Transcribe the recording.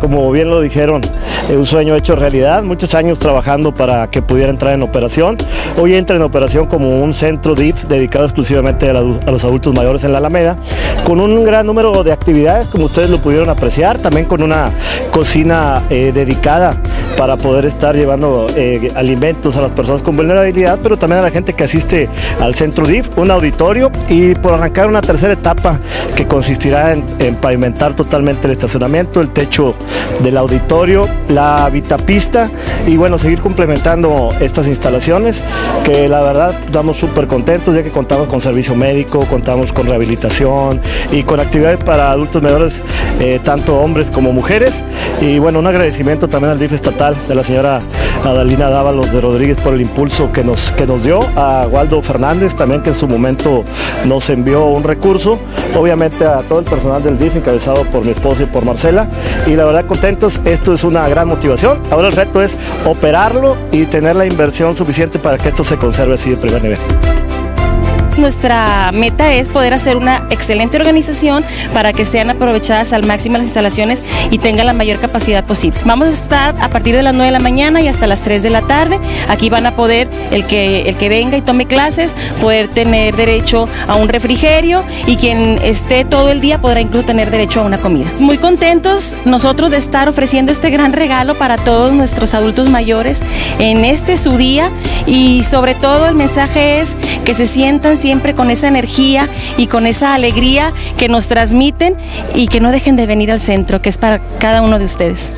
como bien lo dijeron, eh, un sueño hecho realidad, muchos años trabajando para que pudiera entrar en operación. Hoy entra en operación como un centro DIF dedicado exclusivamente a, los adultos mayores en la Alameda, con un gran número de actividades, como ustedes lo pudieron apreciar, también con una cocina eh, dedicada para poder estar llevando eh, alimentos a las personas con vulnerabilidad, pero también a la gente que asiste al centro DIF, un auditorio y por arrancar una tercera etapa que consistirá en, pavimentar totalmente el estacionamiento, el techo del auditorio, la vitapista y bueno, seguir complementando estas instalaciones que la verdad estamos súper contentos ya que contamos con servicio médico, contamos con rehabilitación y con actividades para adultos mayores, eh, tanto hombres como mujeres. Y bueno, un agradecimiento también al DIF estatal de la señora Adalina Dávalos de Rodríguez por el impulso que nos, que nos dio, a Waldo Fernández también que en su momento nos envió un recurso, obviamente a todo el personal del DIF encabezado por mi esposa y por Marcela y la verdad contentos, esto es una gran motivación, ahora el reto es operarlo y tener la inversión suficiente para que esto se conserve así de primer nivel. Nuestra meta es poder hacer una excelente organización para que sean aprovechadas al máximo las instalaciones y tengan la mayor capacidad posible. Vamos a estar a partir de las 9 de la mañana y hasta las 3 de la tarde. Aquí van a poder, el que, el que venga y tome clases, poder tener derecho a un refrigerio y quien esté todo el día podrá incluso tener derecho a una comida. Muy contentos nosotros de estar ofreciendo este gran regalo para todos nuestros adultos mayores en este su día y sobre todo el mensaje es que se sientan siempre con esa energía y con esa alegría que nos transmiten y que no dejen de venir al centro, que es para cada uno de ustedes.